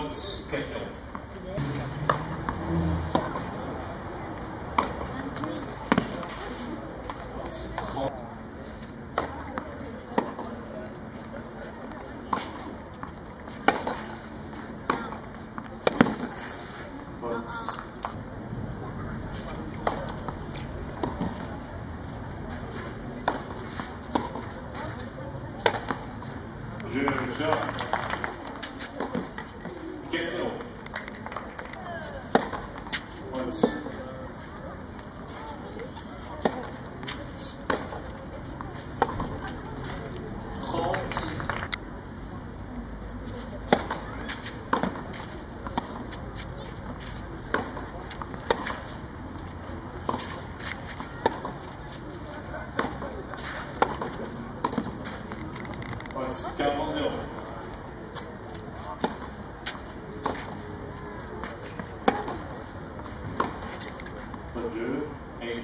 Points, question. 40 0. Pas de jeu. Et...